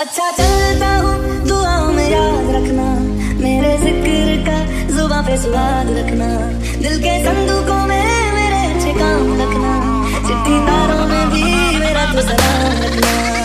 अच्छा चलता हूँ, दुआओं में याद रखना। मेरे ज़िक्र का जुबा पे स्वाद रखना। दिल के संदूकों में मेरे अच्छे काम रखना। चिट्ठी तारों में भी मेरा तो सलाम रखना।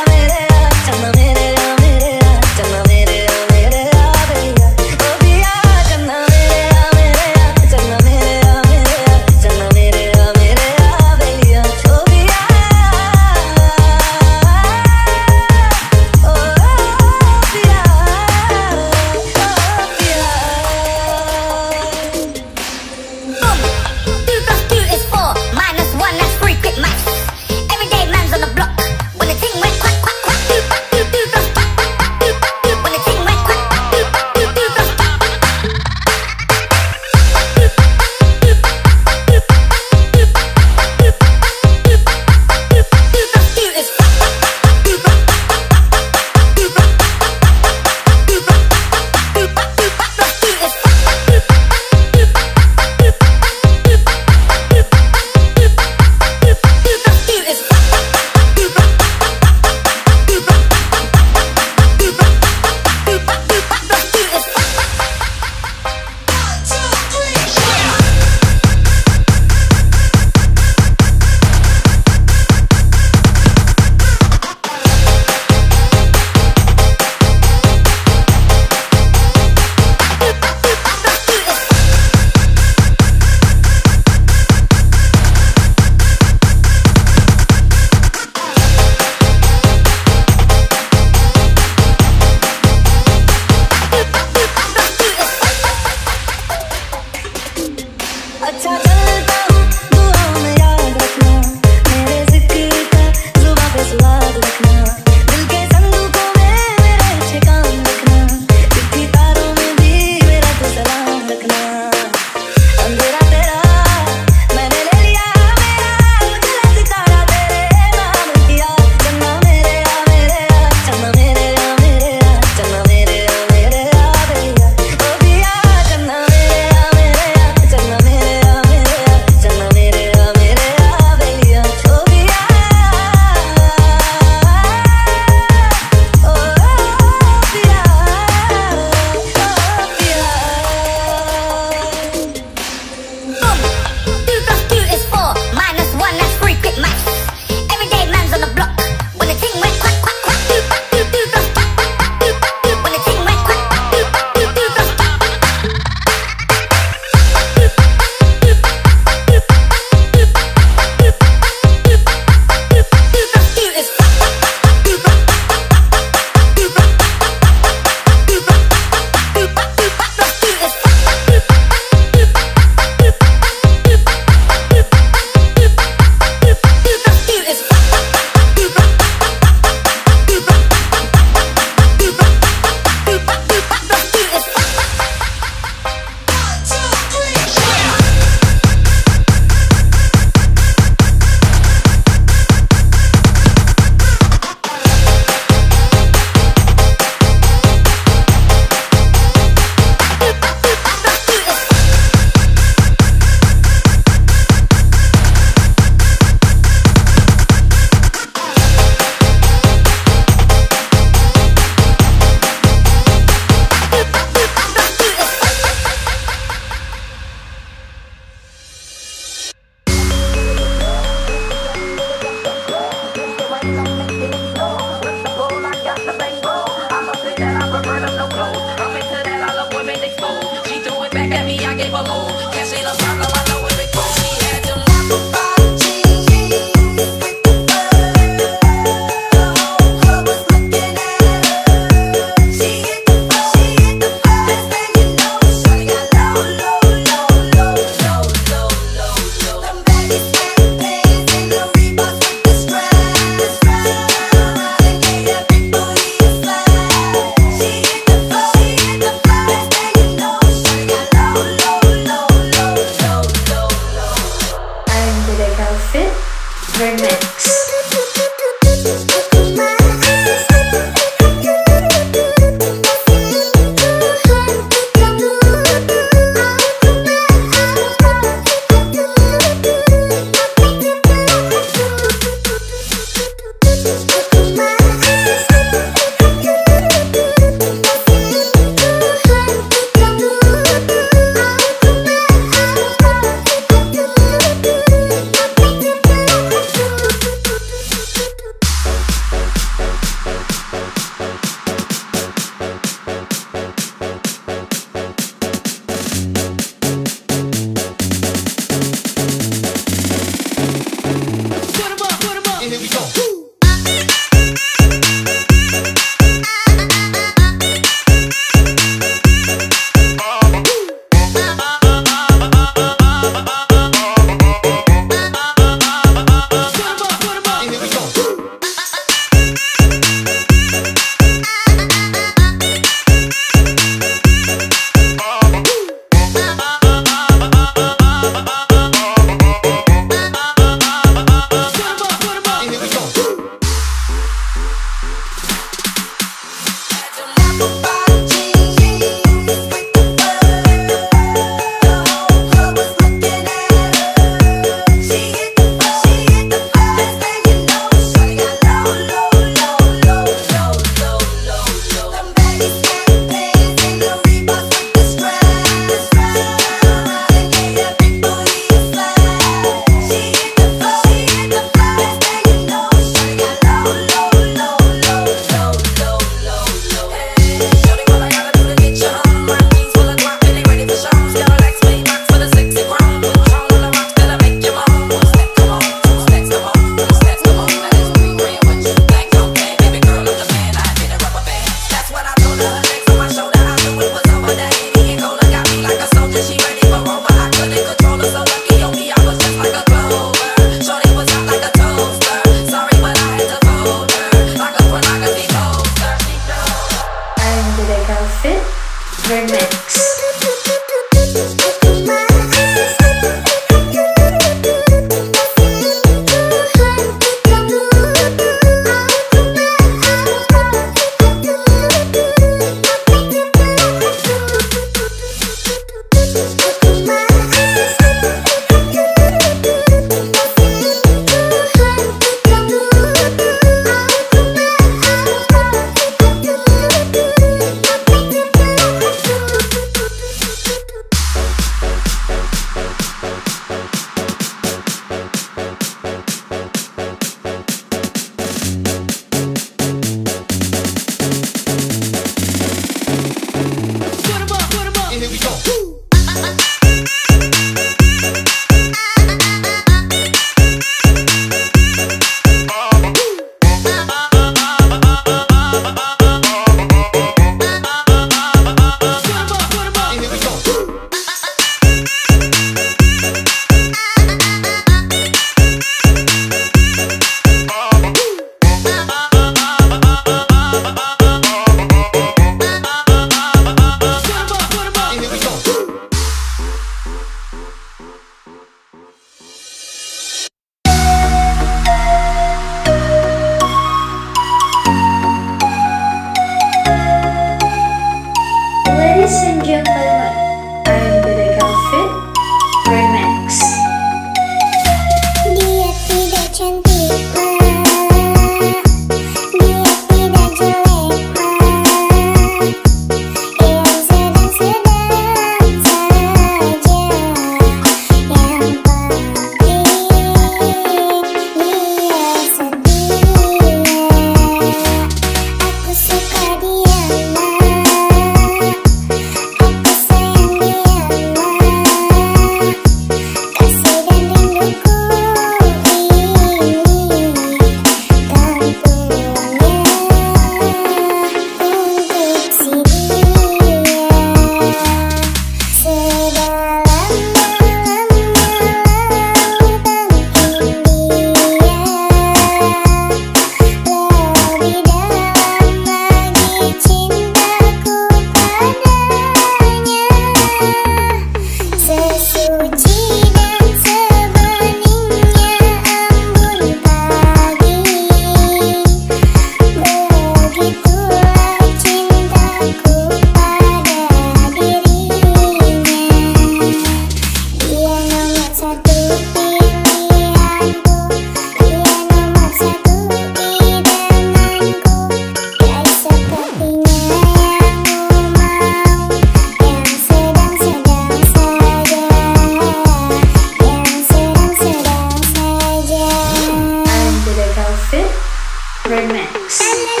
remix.